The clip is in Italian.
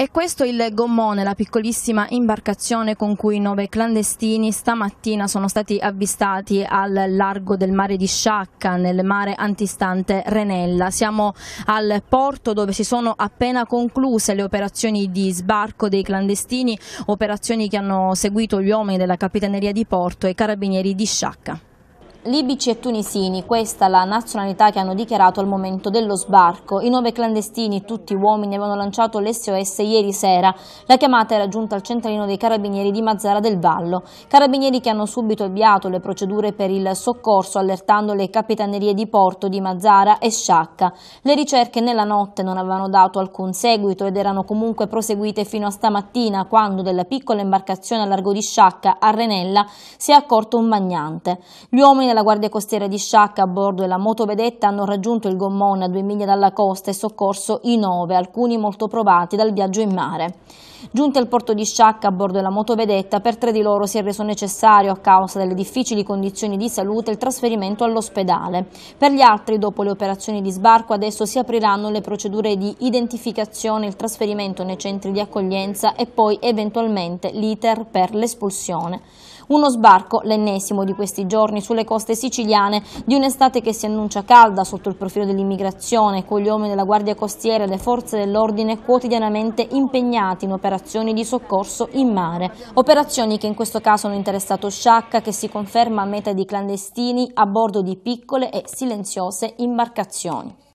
E questo il gommone, la piccolissima imbarcazione con cui nove clandestini stamattina sono stati avvistati al largo del mare di Sciacca, nel mare antistante Renella. Siamo al porto dove si sono appena concluse le operazioni di sbarco dei clandestini, operazioni che hanno seguito gli uomini della Capitaneria di Porto e i carabinieri di Sciacca. Libici e tunisini, questa la nazionalità che hanno dichiarato al momento dello sbarco. I nove clandestini, tutti uomini, avevano lanciato l'SOS ieri sera. La chiamata era giunta al centralino dei carabinieri di Mazzara del Vallo. Carabinieri che hanno subito avviato le procedure per il soccorso allertando le capitanerie di Porto di Mazzara e Sciacca. Le ricerche nella notte non avevano dato alcun seguito ed erano comunque proseguite fino a stamattina quando della piccola imbarcazione a largo di Sciacca a Renella si è accorto un bagnante. Gli uomini della Guardia Costiera di Sciacca a bordo della motovedetta hanno raggiunto il gommone a due miglia dalla costa e soccorso i nove, alcuni molto provati dal viaggio in mare. Giunti al porto di Sciacca a bordo della motovedetta, per tre di loro si è reso necessario, a causa delle difficili condizioni di salute, il trasferimento all'ospedale. Per gli altri, dopo le operazioni di sbarco, adesso si apriranno le procedure di identificazione, il trasferimento nei centri di accoglienza e poi eventualmente l'iter per l'espulsione. Uno sbarco, l'ennesimo di questi giorni, sulle coste siciliane di un'estate che si annuncia calda sotto il profilo dell'immigrazione, con gli uomini della Guardia Costiera e le forze dell'ordine quotidianamente impegnati in operazioni di soccorso in mare. Operazioni che in questo caso hanno interessato Sciacca, che si conferma a meta di clandestini a bordo di piccole e silenziose imbarcazioni.